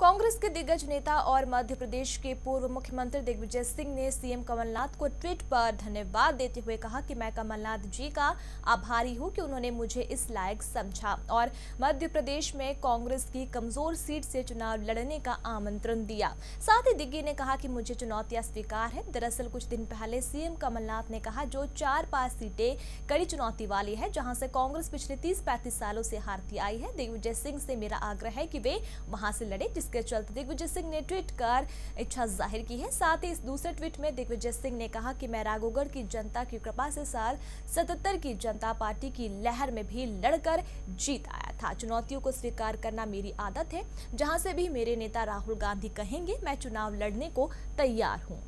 कांग्रेस के दिग्गज नेता और मध्य प्रदेश के पूर्व मुख्यमंत्री दिग्विजय सिंह ने सीएम कमलनाथ को ट्वीट पर धन्यवाद देते हुए कहा कि मैं कमलनाथ जी का आभारी हूँ कि उन्होंने मुझे इस लायक समझा और मध्य प्रदेश में कांग्रेस की कमज़ोर सीट से चुनाव लड़ने का आमंत्रण दिया। साथ ही दिग्गी ने कहा कि मुझे चुनौतियाँ स्वीकार है। दरअसल कुछ दिन पहले सीएम कमलनाथ ने कहा, जो चार पाँच सीटें कड़ी चुनौती वाली है, जहाँ से कांग्रेस पिछले तीस पैंतीस सालों से हारती आई है, दिग्विजय सिंह से मेरा आग्रह है कि वे वहाँ से लड़े जिसके चलते दिग्विजय सिंह ने ट्वीट कर इच्छा ज़ाहिर की है। साथ ही इस दूसरे ट्वीट में दिग्विजय सिंह ने कहा कि मैं राघोगढ़ की जनता की कृपा से साल सतहत्तर की जनता पार्टी की लहर में भी लड़कर जीत आया था। चुनौतियों को स्वीकार करना मेरी आदत है। जहाँ से भी मेरे नेता राहुल गांधी कहेंगे, मैं चुनाव लड़ने को तैयार हूँ।